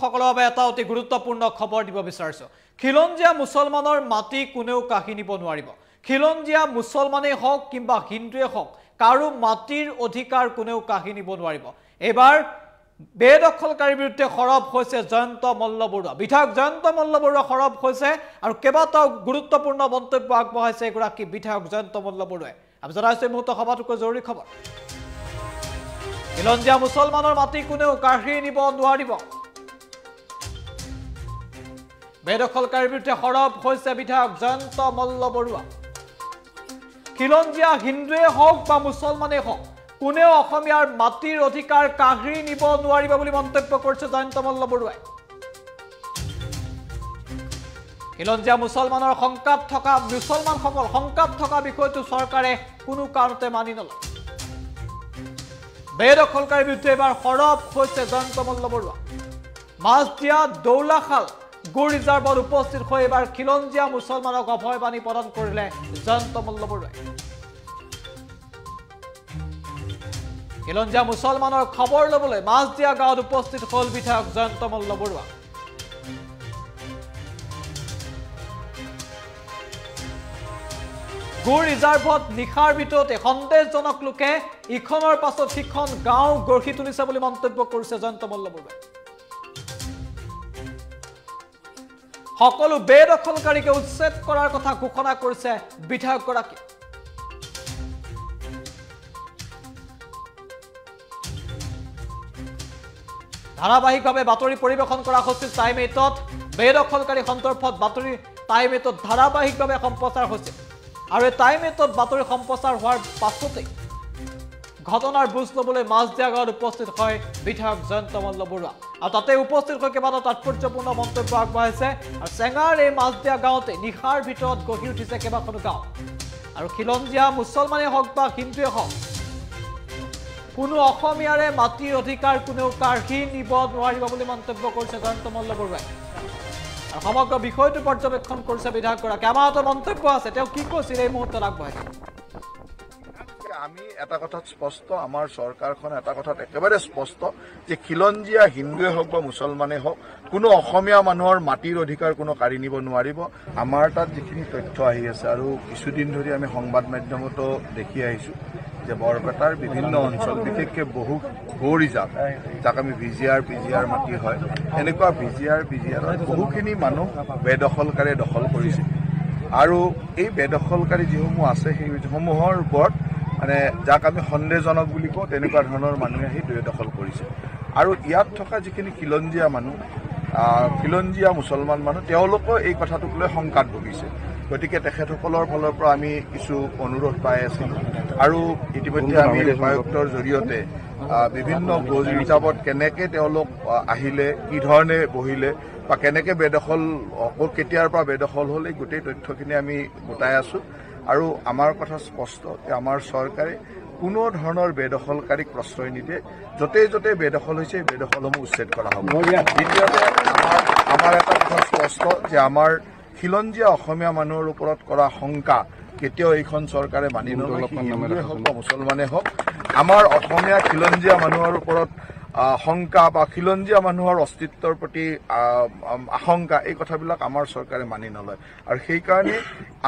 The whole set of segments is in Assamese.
সকলৰ বাবে এটা অতি গুৰুত্বপূৰ্ণ খবৰ দিব বিচাৰিছোঁ। খিলঞ্জীয়া মুছলমানৰ মাটি কোনেও কাঢ়ি নিব নোৱাৰিব। খিলঞ্জীয়া মুছলমানেই হওক কিংবা হিন্দুৱে হওক কাৰো মাটিৰ অধিকাৰ কোনেও কাঢ়ি নিব নোৱাৰিব। এইবাৰ বেদখলকাৰীৰ বিৰুদ্ধে সৰব হৈছে জয়ন্ত মল্ল বৰুৱা। বিধায়ক জয়ন্ত মল্ল বৰুৱা সৰব হৈছে আৰু কেইবাটাও গুৰুত্বপূৰ্ণ মন্তব্য আগবঢ়াইছে এগৰাকী বিধায়ক জয়ন্ত মল্ল বৰুৱাই। আমি জনাইছোঁ এই মুহূৰ্ত সভাটোকৈ জৰুৰী খবৰ। খিলঞ্জীয়া মুছলমানৰ মাটি কোনেও কাঢ়ি নিব নোৱাৰিব। বেদখলকাৰীৰ বিৰুদ্ধে সৰব হৈছে বিধায়ক জয়ন্ত মল্ল বৰুৱা। খিলঞ্জীয়া হিন্দুৱে হওক বা মুছলমানেই হওক কোনেও অসমীয়াৰ মাটিৰ অধিকাৰ কাঢ়ি নিব নোৱাৰিব বুলি মন্তব্য কৰিছে জয়ন্ত মল্ল বৰুৱাই। খিলঞ্জীয়া মুছলমানৰ শংকাত থকা মুছলমানসকল শংকাত থকা বিষয়টো চৰকাৰে কোনো কাৰণতে মানি নলয়। বেদখলকাৰীৰ বিৰুদ্ধে এইবাৰ সৰব হৈছে জয়ন্ত মল্ল বৰুৱা। মাছদিয়া দৌলাশাল গো ৰিজাৰ্ভত উপস্থিত হৈ এইবাৰ খিলঞ্জীয়া মুছলমানক অভয়বাণী প্ৰদান কৰিলে জয়ন্ত মল্ল বৰুৱাই খিলঞ্জীয়া মুছলমানৰ খবৰ ল'বলৈ মাছদিয়া গাঁৱত উপস্থিত হ'ল বিধায়ক জয়ন্ত মল্ল বৰুৱা গো ৰিজাৰ্ভত নিশাৰ ভিতৰতে সন্দেহজনক লোকে ইখনৰ পাছত সিখন গাঁও গঢ়ি তুলিছে বুলি মন্তব্য কৰিছে জয়ন্ত মল্ল বৰুৱাই সকলো বেদখলকাৰীকে উচ্ছেদ কৰাৰ কথা ঘোষণা কৰিছে বিধায়কগৰাকী ধাৰাবাহিকভাৱে বাতৰি পৰিৱেশন কৰা হৈছিল টাইম এইটত বেদখলকাৰী সন্দৰ্ভত বাতৰি টাইম এইটত ধাৰাবাহিকভাৱে সম্প্ৰচাৰ হৈছিল। আৰু এই টাইম এইটত বাতৰি সম্প্ৰচাৰ হোৱাৰ পাছতেই ঘটনাৰ বুজ ল'বলৈ মাজদিয়া গাঁৱত উপস্থিত হয় বিধায়ক জয়ন্ত মল্ল বৰুৱা। আৰু তাতে উপস্থিত হৈ কেইবাটাও তাৎপৰ্যপূৰ্ণ মন্তব্য আগবঢ়াইছে। আৰু চেঙাৰ এই মাজদিয়া গাঁৱতে নিশাৰ ভিতৰত গঢ়ি উঠিছে কেইবাখনো গাঁও। আৰু খিলঞ্জীয়া মুছলমানেই হওক বা হিন্দুৱে হওক কোনো অসমীয়াৰে মাটিৰ অধিকাৰ কোনেও কাঢ়ি নিব নোৱাৰিব বুলি মন্তব্য কৰিছে জয়ন্ত মল্ল বৰুৱাই। আৰু সমগ্ৰ বিষয়টো পৰ্যবেক্ষণ কৰিছে বিধায়কগৰাকী আমাৰ হাতত মন্তব্য আছে তেওঁ কি কৈছিল এই মুহূৰ্তত আগবঢ়াইছে আমি এটা কথাত স্পষ্ট আমাৰ চৰকাৰখন এটা কথাত একেবাৰে স্পষ্ট যে খিলঞ্জীয়া হিন্দুৱে হওক বা মুছলমানেই হওক কোনো অসমীয়া মানুহৰ মাটিৰ অধিকাৰ কোনো কাঢ়ি নিব নোৱাৰিব। আমাৰ তাত যিখিনি তথ্য আহি আছে আৰু কিছুদিন ধৰি আমি সংবাদ মাধ্যমতো দেখি আহিছোঁ যে বৰপেটাৰ বিভিন্ন অঞ্চল বিশেষকৈ বহু গৌৰিজাপ যাক আমি V G R P G R মাটি হয় এনেকুৱা V G R P G আৰত বহুখিনি মানুহ বেদখলকাৰীয়ে দখল কৰিছে। আৰু এই বেদখলকাৰী যিসমূহ আছে সেইসমূহৰ ওপৰত মানে যাক আমি সন্দেহজনক বুলি কওঁ তেনেকুৱা ধৰণৰ মানুহে আহি দুই দখল কৰিছে। আৰু ইয়াত থকা যিখিনি খিলঞ্জীয়া মানুহ খিলঞ্জীয়া মুছলমান মানুহ তেওঁলোকো এই কথাটোক লৈ শংকাত ভুগিছে গতিকে তেখেতসকলৰ ফালৰ পৰা আমি কিছু অনুৰোধ পাই আছোঁ। আৰু ইতিমধ্যে আমি উপায়ুক্তৰ জৰিয়তে বিভিন্ন গজ ৰিজাৰ্ভত কেনেকৈ তেওঁলোক আহ, আহিলে কি ধৰণে বহিলে বা কেনেকৈ বেদখল কেতিয়াৰ পৰা বেদখল হ'ল এই গোটেই তথ্যখিনি আমি গোটাই আছোঁ। আৰু আমাৰ কথা স্পষ্ট যে আমাৰ চৰকাৰে কোনো ধৰণৰ বেদখলকাৰীক প্ৰশ্ৰয় নিদিয়ে। য'তেই য'তেই বেদখল হৈছে এই বেদখলসমূহ উচ্ছেদ কৰা হ'ব। দ্বিতীয়তে আমাৰ আমাৰ এটা কথা স্পষ্ট যে আমাৰ খিলঞ্জীয়া অসমীয়া মানুহৰ ওপৰত কৰা শংকা কেতিয়াও এইখন চৰকাৰে মানি নলয়। হওক বা মুছলমানে হওক আমাৰ অসমীয়া খিলঞ্জীয়া মানুহৰ ওপৰত শংকা বা খিলঞ্জীয়া মানুহৰ অস্তিত্বৰ প্ৰতি আশংকা এই কথাবিলাক আমাৰ চৰকাৰে মানি নলয়। আৰু সেইকাৰণে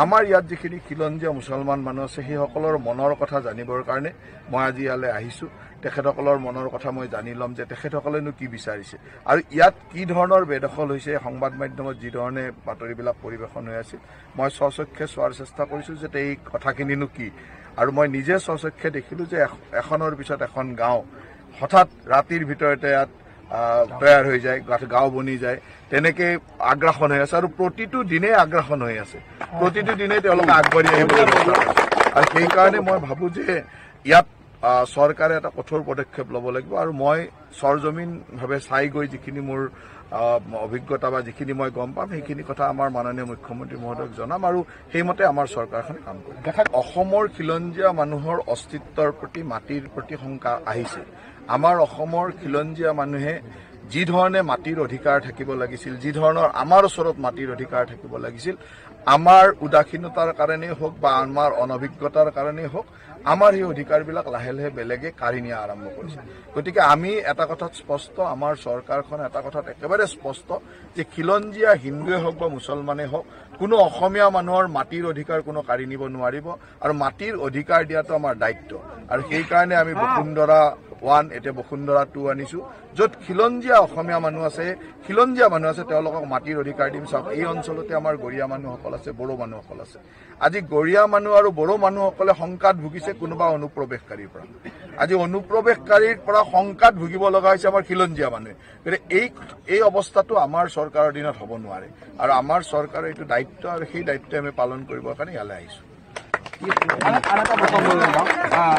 আমাৰ ইয়াত যিখিনি খিলঞ্জীয়া মুছলমান মানুহ আছে সেইসকলৰ মনৰ কথা জানিবৰ কাৰণে মই আজি ইয়ালৈ আহিছোঁ। তেখেতসকলৰ মনৰ কথা মই জানি ল'ম যে তেখেতসকলেনো কি বিচাৰিছে। আৰু ইয়াত কি ধৰণৰ বেদখল হৈছে সংবাদ মাধ্যমত যি ধৰণে বাতৰিবিলাক পৰিৱেশন হৈ আছিল মই স্বচক্ষে চোৱাৰ চেষ্টা কৰিছোঁ যে এই কথাখিনিনো কি। আৰু মই নিজে স্বচক্ষে দেখিলোঁ যে এখ- এখনৰ পিছত এখন গাঁও হঠাৎ ৰাতিৰ ভিতৰতে ইয়াত তৈয়াৰ হৈ যায় গাঁও বনি যায়। তেনেকে আগ্ৰাসন হৈ আছে আৰু প্ৰতিটো দিনেই আগ্ৰাসন হৈ আছে। প্ৰতিটো দিনেই তেওঁলোকে আগবাঢ়ি কৰিছে। আৰু সেইকাৰণে মই ভাবোঁ যে ইয়াত চৰকাৰে এটা কঠোৰ পদক্ষেপ ল'ব লাগিব আৰু মই চৰজমিনভাৱে চাই গৈ যিখিনি মোৰ অভিজ্ঞতা বা যিখিনি মই গম পাম সেইখিনি কথা আমাৰ মাননীয় মুখ্যমন্ত্ৰী মহোদয়ক জনাম আৰু সেইমতে আমাৰ চৰকাৰখনে কাম কৰিব। অসমৰ খিলঞ্জীয়া মানুহৰ অস্তিত্বৰ প্ৰতি মাটিৰ প্ৰতি শংকা আহিছে। আমাৰ অসমৰ খিলঞ্জীয়া মানুহে যি ধৰণে মাটিৰ অধিকাৰ থাকিব লাগিছিল যি ধৰণৰ আমাৰ ওচৰত মাটিৰ অধিকাৰ থাকিব লাগিছিল আমাৰ উদাসীনতাৰ কাৰণেই হওক বা আমাৰ অনভিজ্ঞতাৰ কাৰণেই হওক আমাৰ সেই অধিকাৰবিলাক লাহে লাহে বেলেগে কাঢ়ি নিয়া আৰম্ভ কৰিছে। গতিকে আমি এটা কথাত স্পষ্ট আমাৰ চৰকাৰখন এটা কথাত একেবাৰে স্পষ্ট যে খিলঞ্জীয়া হিন্দুৱে হওক বা মুছলমানেই হওক কোনো অসমীয়া মানুহৰ মাটিৰ অধিকাৰ কোনো কাঢ়ি নিব নোৱাৰিব আৰু মাটিৰ অধিকাৰ দিয়াটো আমাৰ দায়িত্ব। আৰু সেইকাৰণে আমি বসুন্ধৰা ওৱান এতিয়া বসুন্ধৰা টু আনিছো য'ত খিলঞ্জীয়া অসমীয়া মানুহ আছে। খিলঞ্জীয়া মানুহ আছে তেওঁলোকক মাটিৰ অধিকাৰ দিম। চাওক এই অঞ্চলতে আমাৰ গৰীয়া মানুহসকল আছে বড়ো মানুহসকল আছে। আজি গৰীয়া মানুহ আৰু বড়ো মানুহসকলে শংকাত ভুগিছে কোনোবা অনুপ্ৰৱেশকাৰীৰ পৰা। আজি অনুপ্ৰৱেশকাৰীৰ পৰা শংকাত ভুগিব লগা হৈছে আমাৰ খিলঞ্জীয়া মানুহে। গতিকে এই এই অৱস্থাটো আমাৰ চৰকাৰৰ দিনত হ'ব নোৱাৰে। আৰু আমাৰ চৰকাৰৰ এইটো দায়িত্ব আৰু সেই দায়িত্ব আমি পালন কৰিবৰ কাৰণে ইয়ালৈ আহিছোঁ। আন আন এটা প্ৰসংগ লৈ যাওঁ আহ,